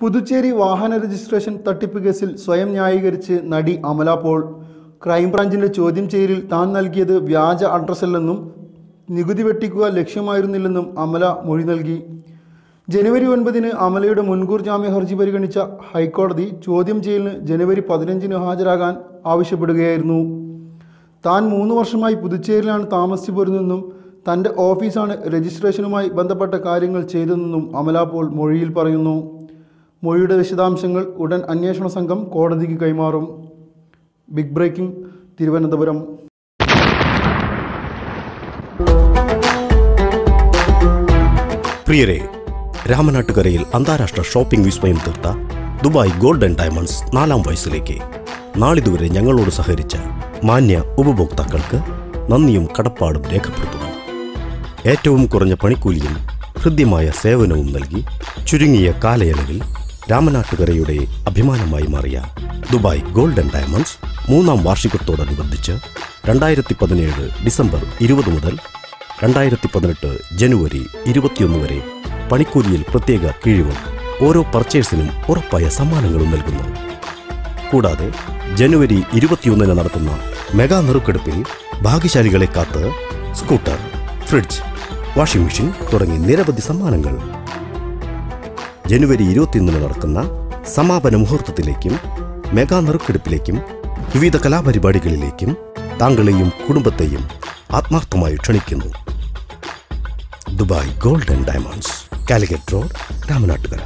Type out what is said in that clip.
പുതുച്ചേരി വാഹന രജിസ്ട്രേഷൻ തട്ടിപ്പ് കേസിൽ സ്വയം ന്യായീകരിച്ച് നടി അമല പോൾ. ക്രൈംബ്രാഞ്ചിന്റെ ചോദ്യം ചെയ്യലിൽ താൻ നൽകിയത് വ്യാജ അഡ്രസ്സല്ലെന്നും നികുതി വെട്ടിക്കുക ലക്ഷ്യമായിരുന്നില്ലെന്നും അമല മൊഴി നൽകി. ജനുവരി ഒൻപതിന് അമലയുടെ മുൻകൂർ ജാമ്യ ഹർജി പരിഗണിച്ച ഹൈക്കോടതി ചോദ്യം ചെയ്യലിന് ജനുവരി പതിനഞ്ചിന് ഹാജരാകാൻ ആവശ്യപ്പെടുകയായിരുന്നു. താൻ മൂന്ന് വർഷമായി പുതുച്ചേരിയിലാണ് താമസിച്ചു പോരുന്നതെന്നും തന്റെ ഓഫീസാണ് രജിസ്ട്രേഷനുമായി ബന്ധപ്പെട്ട കാര്യങ്ങൾ ചെയ്തതെന്നും അമല പോൾ മൊഴിയിൽ പറയുന്നു. മൊഴിയുടെ വിശദാംശങ്ങൾ ഉടൻ അന്വേഷണ സംഘം കോടതിക്ക് കൈമാറും. Big breaking Thiruvananthapuram. പ്രിയരെ രാമനാട്ടുകരയിൽ അന്താരാഷ്ട്ര ഷോപ്പിംഗ് വിസ്മയം തീർത്ത ദുബായ് ഗോൾഡൻ ഡയമണ്ട്സ് നാലാം വയസ്സിലേക്ക്. നാളിതുവരെ ഞങ്ങളോട് സഹകരിച്ച മാന്യ ഉപഭോക്താക്കൾക്ക് നന്ദിയും കടപ്പാടും രേഖപ്പെടുത്തുന്നു. ഏറ്റവും കുറഞ്ഞ പണിക്കൂലിയും ഹൃദ്യമായ സേവനവും നൽകി ചുരുങ്ങിയ കാലയളവിൽ രാമനാട്ടുകരയുടെ അഭിമാനമായി മാറിയ ദുബായ് ഗോൾഡൻ ഡയമണ്ട്സ് മൂന്നാം വാർഷികത്തോടനുബന്ധിച്ച് രണ്ടായിരത്തി പതിനേഴ് ഡിസംബർ ഇരുപത് മുതൽ രണ്ടായിരത്തി പതിനെട്ട് ജനുവരി ഇരുപത്തിയൊന്ന് വരെ പണിക്കൂലിയിൽ പ്രത്യേക കിഴിവും ഓരോ പർച്ചേഴ്സിനും ഉറപ്പായ സമ്മാനങ്ങളും നൽകുന്നു. കൂടാതെ ജനുവരി ഇരുപത്തിയൊന്നിന് നടത്തുന്ന മെഗാ നെറുക്കെടുപ്പിൽ ഭാഗ്യശാലികളെ കാത്ത് സ്കൂട്ടർ ഫ്രിഡ്ജ് വാഷിംഗ് മെഷീൻ തുടങ്ങി നിരവധി സമ്മാനങ്ങൾ ജനുവരി ഇരുപത്തിയൊന്നിന് നടക്കുന്ന സമാപന മുഹൂർത്തത്തിലേക്കും മെഗാ നെറുക്കെടുപ്പിലേക്കും വിവിധ കലാപരിപാടികളിലേക്കും താങ്കളെയും കുടുംബത്തെയും ആത്മാർത്ഥമായി ക്ഷണിക്കുന്നു. Dubai golden diamonds Calicut road Ramanattukara.